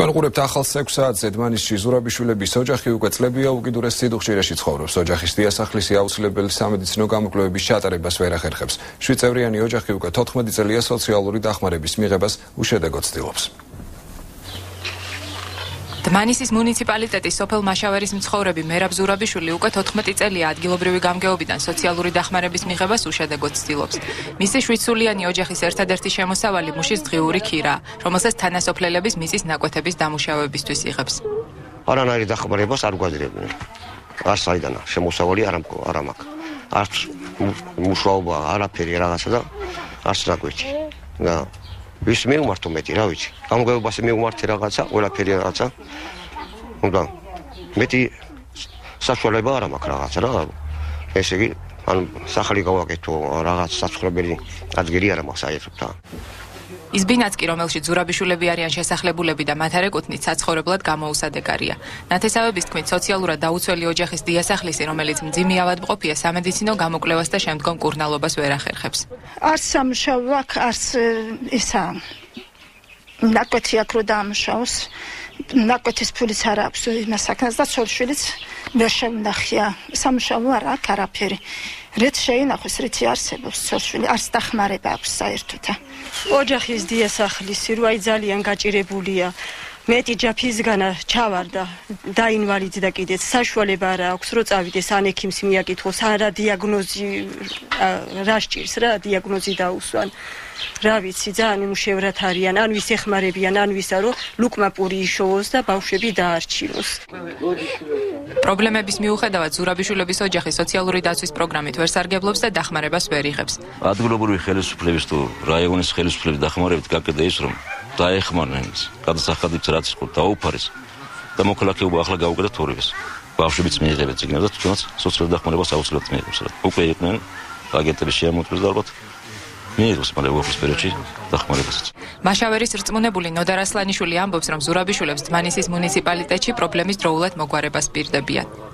თქვენ ყურებთ ახალ 6 საათზე დმანისში ზურაბიშვილების ოჯახი უკვე წლებია უკიდურეს სიდუხჭირეში ცხოვრობს. ოჯახის დიასახლისი აუცილებელი სამედიცინო გამოკვლევების ჩატარებას ვერ ახერხებს. შვიდწევრიანი ოჯახი უკვე 14 წელია სოციალური დახმარების მიღებას უშედეგოდ ცდილობს. დმანისის მუნიციპალიტეტის სოფელ მაშავერის მცხოვრები მერაბ ზურაბიშვილი უკვე 14 წელია ადგილობრივი გამგეობიდან სოციალური დახმარების მიღებას უშედეგოდ ცდილობს. მისი შვიდსულიანი ოჯახის ერთადერთი შემოსავალი მუშის დღიური ქირა, რომელსაც თანასოფლელების მიწის ნაკვეთების დამუშავებისთვის იღებს. არანაირი დახმარებას არ გვაძლევენ. არ საიდან შემოსავალი არ არ მაქვს. არ მუშაობა არაფერი რაღაცა და არც ნაკვეთი. და ვის მეუმართო მეტი, რა ვიცი. გამგეობას მეუმართე რაღაცა, ყველაფერი რაღაცა. უნდა მეტი საშუალება არ მაქვს რაღაცა რა. ესე იგი, ან სახალი გავაკეთო რაღაც საცხოვრებელი ადგილი არ მაქვს საერთოდ და ის ბინაც კი რომელშიც ზურაბიშულები არიან შესახლებულები და მათ არ ეკუთვნით საცხოვრებლად გამოუსადეგარია. ნათესავების თქმით სოციალურად დაუცველი ოჯახის დიასახლისი, რომელიც მძიმე ავადმყოფია სამედიცინო გამოკვლევას და შემდგომ კურნალობას ვერ ახერხებს. არც სამშავო აქ, არც ისა ნაკვეთი აქ რო დაამშავს. ნაკვეთის ფულიც არ აქვს იმას აქაც და ცოლშვილიც ვერ შევნახია. სამშავო არ აქვს არაფერი. რეც შეინახოს, რეცი არსებობს ცოლშვილი, არც დახმარება აქვს საერთოდ. ოჯახის დიასახლისი რო აი ძალიან გაჭირებულია. მეტი ჯაფისგანა ჩავარდა. დაინვალიდდა კიდეც საშუალება არ აქვს რომ წავიდეს ან ექიმს მიაკითხოს ან რა დიაგნოზი რა სჭირს რა დიაგნოზი დაუსვან. რა ვიცი ძალიან იმუშევრად არიან ან ვის ეხმარებიან ან ვისა რომ ლუკმა პური იშოვოს და ბავშვები დაარჩინოს. პრობლემების მიუხედავად ზურაბიშვილების ოჯახი სოციალური დაცვის პროგრამით ვერ სარგებლობს და დახმარებას ვერ იღებს. ადგილობრივი ხელისუფლების თუ რაიონის ხელისუფლების დახმარებით გაკეთდა ის რომ დაეხმარნენ გადასახადებს რაც იყო დაუფარეს და მოქალაქეობა ახლა გაუგდა თორებს ბავშვებიც მიიღებენ ციგნებს და თუნდაც სოციალური დახმარებას აუცილებლად მიიღებს რა. უკვე იყვნენ აგენტები შეამოწმეს და ალბათ მიიღოს მაგრამ უახლოს პერიოდში დახმარებასაც. მაშავერის რწმუნებული ნოდარ ასლანიშვილი ამბობს რომ ზურაბიშვილებს დმანისის მუნიციპალიტეტში პრობლემის დროულად მოგვარებას პირდებიან